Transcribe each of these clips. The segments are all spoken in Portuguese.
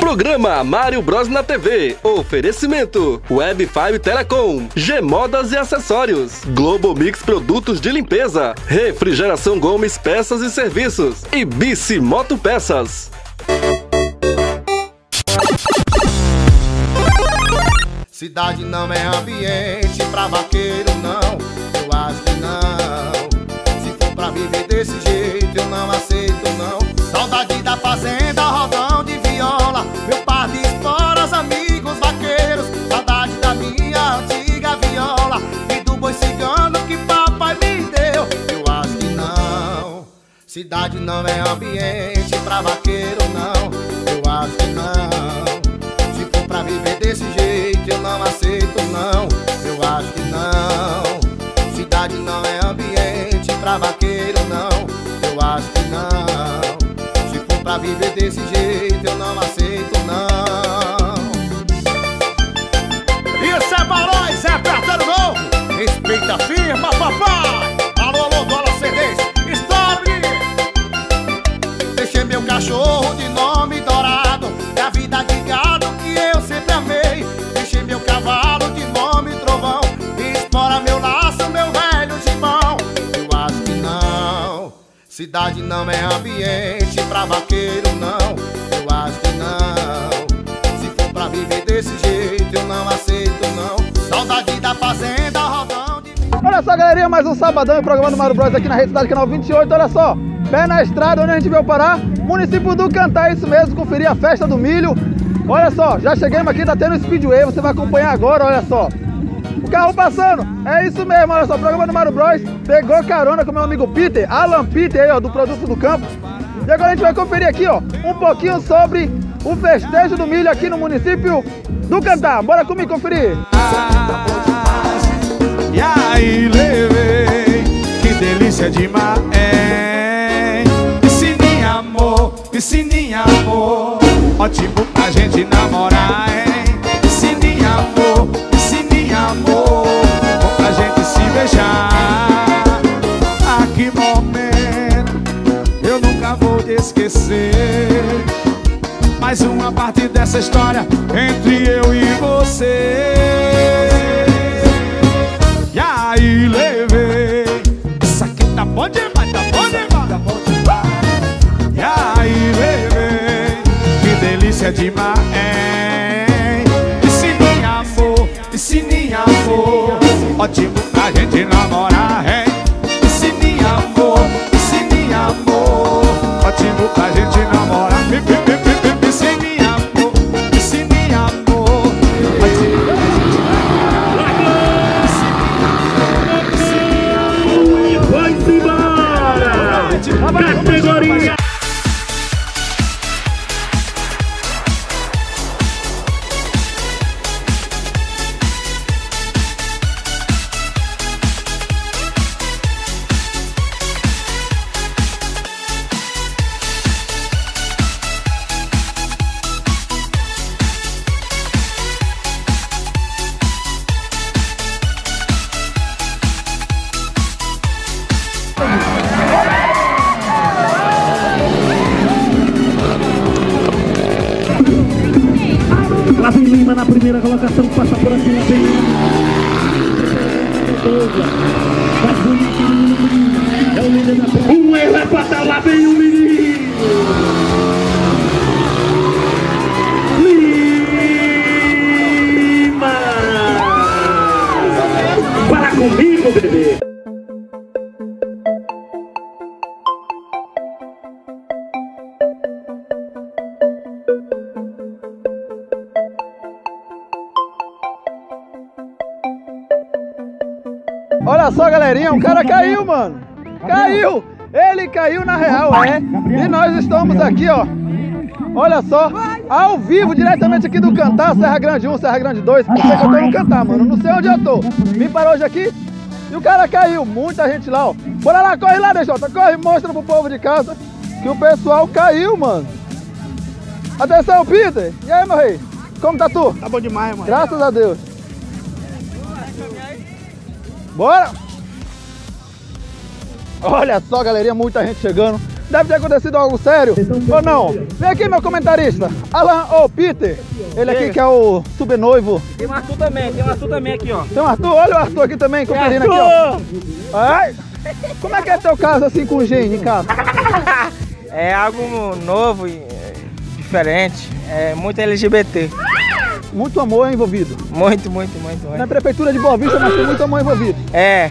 Programa Mário Bros na TV. Oferecimento: Web 5 Telecom, G-Modas e Acessórios, Globo Mix Produtos de Limpeza, Refrigeração Gomes Peças e Serviços e Bici Moto Peças. Cidade não é ambiente pra vaqueiro, não. Eu acho que não. Se for pra viver desse jeito, eu não aceito, não. Saudade da fazenda, não é ambiente pra vaqueiro, não. Eu acho que não. Se for pra viver desse jeito, eu não aceito, não. Eu acho que não. Cidade não é ambiente pra vaqueiro, não. Eu acho que não. Se for pra viver desse jeito, eu não aceito, não. Isso é Baróis, é Apertando Novo. Respeita a firma, papai. Cachorro de nome dourado É a vida de gado que eu sempre amei. Deixei meu cavalo de nome trovão Explora meu laço, meu velho gibão. Eu acho que não Cidade não é ambiente pra vaqueiro, não. Eu acho que não Se for pra viver desse jeito, eu não aceito, não. Saudade da fazenda, rodão de... Olha só, galerinha, mais um sabadão e programa do Mário Bros aqui na Rede Cidade Canal 28. Olha só, pé na estrada, onde a gente veio parar? Município do Cantar, é isso mesmo, conferir a festa do milho. Olha só, já chegamos aqui, tá tendo Speedway, você vai acompanhar agora, olha só. O carro passando, é isso mesmo, olha só, programa do Mário Bros. Pegou carona com meu amigo Peter, Alan Peter aí, ó, do Produto do Campo. E agora a gente vai conferir aqui, ó, um pouquinho sobre o festejo do milho aqui no município do Cantar. Bora comigo conferir. E aí levei, que delícia demais é. Piscininha amor Ótimo pra gente namorar hein? Piscininha amor, piscininha amor Bom pra gente se beijar Ah, que momento Eu nunca vou te esquecer mais uma parte dessa história entre eu e você. Delícia demais. Piscininha amor, piscininha amor. Ótimo Flávio Lima na primeira colocação, passa por aqui bonito do mundo. É o líder. Um erro é fatal, lá vem o menino. Galerinha, o cara caiu, mano. Caiu! Ele caiu na real, é. E nós estamos aqui, ó. Olha só, ao vivo, diretamente aqui do Cantar, Serra Grande 1, Serra Grande 2. Eu sei que eu tô no Cantar, mano. Não sei onde eu tô. Vim para hoje aqui e o cara caiu. Muita gente lá, ó. Bora lá, corre lá, DJ. Corre, mostra pro povo de casa que o pessoal caiu, mano. Atenção, Peter. E aí, meu rei? Como tá tu? Tá bom demais, mano. Graças a Deus. Bora! Olha só, galerinha, muita gente chegando. deve ter acontecido algo sério. Ou não? Vem aqui, meu comentarista. Alan, ô Peter. Ele aqui que é o subnoivo. Tem um Arthur também, tem um Arthur também aqui, ó. Tem o Arthur, olha o Arthur aqui também, conferindo aqui, ó. Ai, como é que é teu caso assim com o Gene em casa? É algo novo e é, diferente. É muito LGBT. Muito amor envolvido. Muito, muito, muito, Na muito. prefeitura de Boa Vista, mas tem muito amor envolvido. É.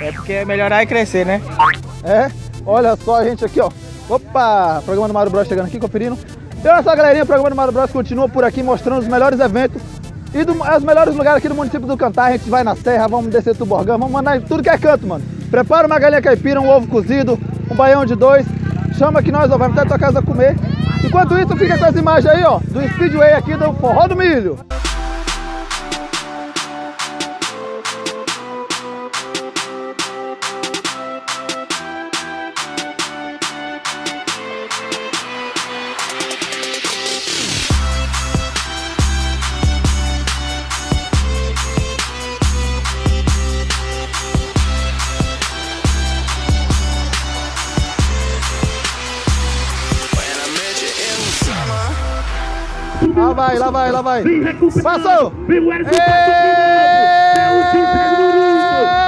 É porque é melhorar e crescer, né? É, olha só a gente aqui, ó. Opa, programa do Mário Bros chegando aqui, conferindo. E olha só, galerinha, o programa do Mário Bros continua por aqui mostrando os melhores eventos e do- os melhores lugares aqui do município do Cantar. A gente vai na serra, vamos descer Tuborgão, vamos mandar em tudo que é canto, mano. Prepara uma galinha caipira, um ovo cozido, um baião de dois. Chama que nós ó, vamos até tua casa comer. Enquanto isso, fica com as imagens aí, ó, do Speedway aqui do Forró do Milho. Vai, lá vai, lá vai. Passou. Vem o Ê! passou de novo. É o.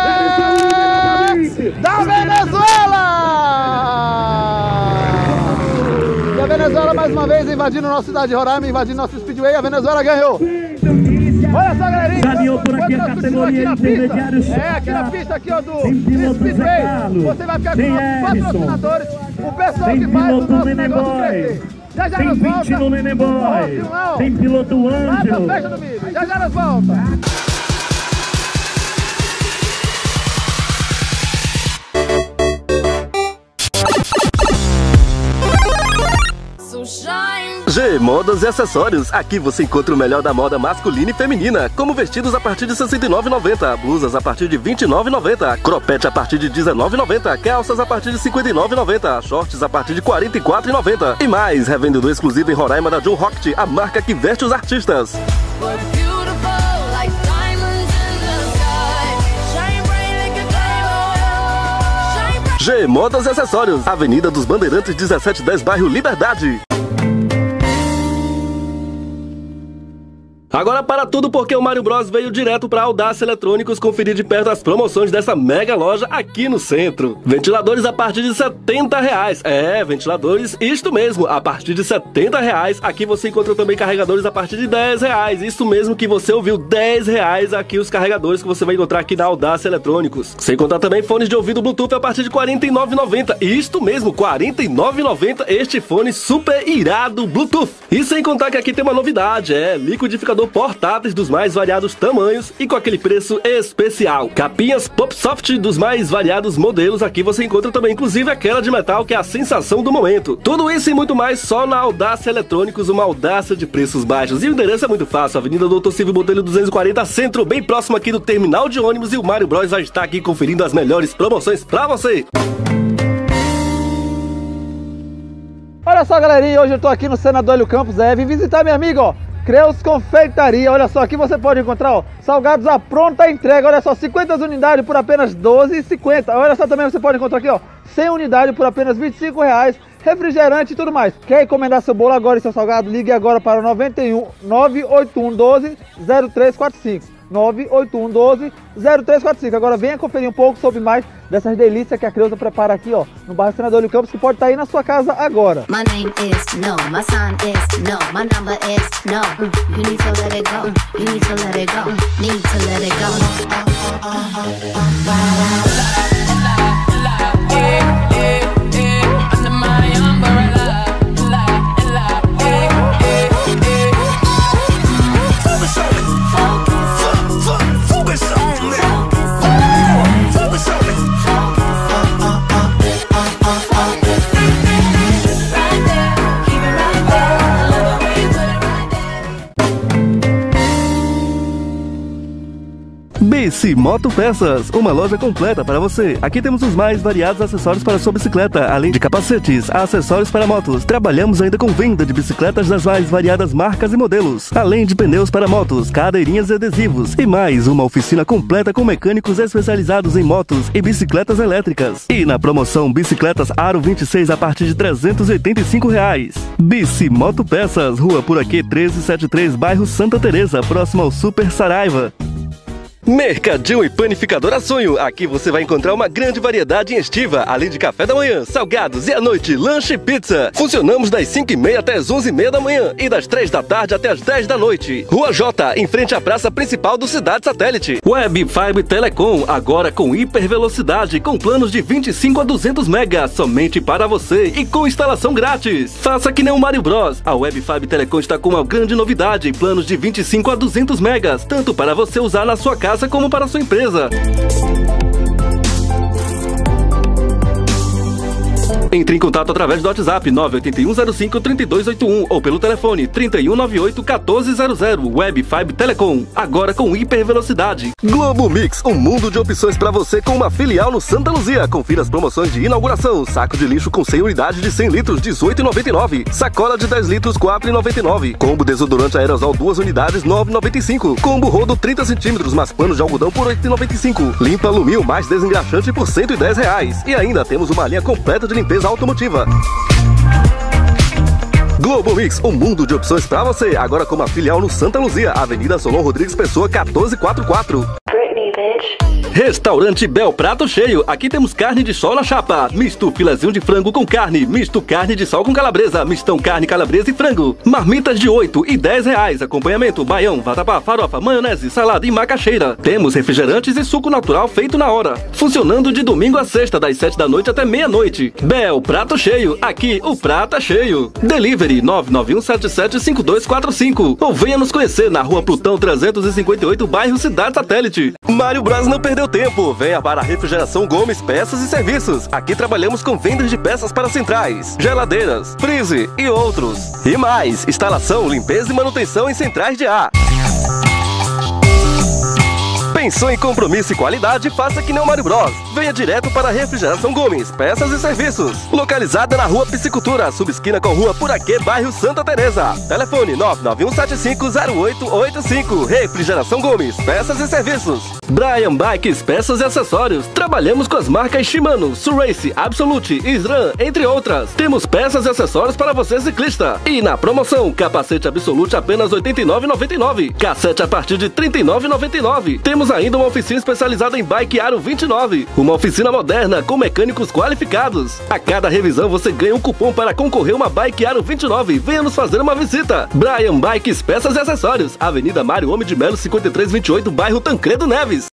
Eles são novamente. da Venezuela! E a Venezuela mais uma vez invadindo nossa cidade de Roraima, invadindo nosso Speedway, a Venezuela ganhou. Olha só, galerinha. Caminhou por aqui a categoria aqui intermediário É, aqui na pista aqui, ó, do Speedway. Você vai ficar com nossos Emerson. patrocinadores, o pessoal que faz o nosso negócio crescer. Já já Tem nós 20 volta. no Neném Boy. Tem piloto Lá pra Ângelo. festa do. Já já nós volta. Modas e Acessórios. Aqui você encontra o melhor da moda masculina e feminina, como vestidos a partir de R$ 69,90, blusas a partir de R$ 29,90, cropete a partir de R$ 19,90, calças a partir de R$ 59,90, shorts a partir de R$ 44,90 e mais, revendedor exclusivo em Roraima da Joe Rocket, a marca que veste os artistas. G Modas e Acessórios, Avenida dos Bandeirantes 1710, bairro Liberdade. Agora para tudo porque o Mario Bros veio direto para Audácia Eletrônicos conferir de perto as promoções dessa mega loja aqui no centro. Ventiladores a partir de 70 reais. É, ventiladores, isto mesmo, a partir de 70 reais. Aqui você encontra também carregadores a partir de 10 reais. Isso mesmo que você ouviu, 10 reais aqui os carregadores que você vai encontrar aqui na Audácia Eletrônicos. Sem contar também fones de ouvido Bluetooth a partir de R$ 49,90. Isto mesmo, R$ 49,90 este fone super irado Bluetooth. E sem contar que aqui tem uma novidade, é liquidificador portáteis dos mais variados tamanhos e com aquele preço especial. Capinhas Popsoft dos mais variados modelos, aqui você encontra também inclusive aquela de metal que é a sensação do momento. Tudo isso e muito mais só na Audácia Eletrônicos, uma audácia de preços baixos. E o endereço é muito fácil, Avenida Doutor Silvio Botelho 240 Centro, bem próximo aqui do terminal de ônibus e o Mário Bros vai estar aqui conferindo as melhores promoções pra você. Olha só, galerinha, hoje eu tô aqui no Senador Hélio Campos, é, vim visitar minha amiga, ó, Creus Confeitaria. Olha só, aqui você pode encontrar, ó, salgados à pronta entrega. Olha só, 50 unidades por apenas R$ 12,50. Olha só, também você pode encontrar aqui, ó, 100 unidades por apenas 25 reais. Refrigerante e tudo mais. Quer encomendar seu bolo agora e seu salgado? Ligue agora para o 91 981 12 0345. 981 12 0345. Agora venha conferir um pouco sobre mais dessas delícias que a Creuza prepara aqui, ó, no bairro Senador Hélio Campos, que pode estar aí na sua casa agora. My name is no, my sign is no, my number is no. You need to let it go, you need to let it go, need to let it go. Bici Moto Peças, uma loja completa para você. Aqui temos os mais variados acessórios para sua bicicleta, além de capacetes, acessórios para motos. Trabalhamos ainda com venda de bicicletas das mais variadas marcas e modelos, além de pneus para motos, cadeirinhas e adesivos. E mais uma oficina completa com mecânicos especializados em motos e bicicletas elétricas. E na promoção Bicicletas Aro 26 a partir de 385 reais. Bici Moto Peças, Rua Puraquê 1373, bairro Santa Teresa, próximo ao Super Saraiva. Mercadinho e Panificadora Sonho. Aqui você vai encontrar uma grande variedade em estiva, além de café da manhã, salgados e à noite, lanche e pizza. Funcionamos das 5 e meia até as 11 e meia da manhã e das 3 da tarde até as 10 da noite. Rua J, em frente à praça principal do Cidade Satélite. Web Fiber Telecom, agora com hipervelocidade, com planos de 25 a 200 megas, somente para você e com instalação grátis. Faça que nem o Mario Bros. A Web Fiber Telecom está com uma grande novidade, planos de 25 a 200 megas, tanto para você usar na sua casa como para sua empresa. Entre em contato através do WhatsApp 981053281 ou pelo telefone 3198-1400 Web Fibe Telecom. Agora com hipervelocidade. Globo Mix, um mundo de opções para você com uma filial no Santa Luzia. Confira as promoções de inauguração. Saco de lixo com 100 unidades de 100 litros, 18,99. Sacola de 10 litros, 4,99. Combo desodorante aerosol, 2 unidades, 9,95. Combo rodo 30 centímetros, mais pano de algodão por 8,95. Limpa Lumil mais desengraxante por 110 reais. E ainda temos uma linha completa de limpeza automotiva. Globo Mix, um mundo de opções para você. Agora com uma filial no Santa Luzia, Avenida Solon Rodrigues Pessoa 1444. Restaurante Bel Prato Cheio. Aqui temos carne de sol na chapa, misto filezinho de frango com carne, misto carne de sol com calabresa, mistão carne, calabresa e frango. Marmitas de 8 e 10 reais. Acompanhamento, baião, vatapá, farofa, maionese, salada e macaxeira. Temos refrigerantes e suco natural feito na hora. Funcionando de domingo a sexta, das 7 da noite até meia-noite. Bel Prato Cheio. Aqui o prato é cheio. Delivery 991775245. Ou venha nos conhecer na rua Plutão 358, bairro Cidade Satélite. Mário Bros não perdeu tempo. Venha para a Refrigeração Gomes Peças e Serviços. Aqui trabalhamos com vendas de peças para centrais, geladeiras, freezer e outros. E mais, instalação, limpeza e manutenção em centrais de ar. Pensou em compromisso e qualidade? Faça que nem o Bros. Venha direto para a Refrigeração Gomes, Peças e Serviços. Localizada na Rua Piscicultura, subesquina com Rua Puraquê, bairro Santa Teresa. Telefone 991750885. Refrigeração Gomes, Peças e Serviços. Brian Bikes, Peças e Acessórios. Trabalhamos com as marcas Shimano, Surace, Absolute, Isran, entre outras. Temos peças e acessórios para você ciclista. E na promoção, capacete Absolute apenas R$ 89,99. Cassete a partir de R$ 39,99. Temos ainda uma oficina especializada em bike Aro 29. Uma oficina moderna com mecânicos qualificados. A cada revisão você ganha um cupom para concorrer uma bike Aro 29. Venha nos fazer uma visita. Brian Bikes, Peças e Acessórios. Avenida Mário Homem de Melo 5328, bairro Tancredo Neves.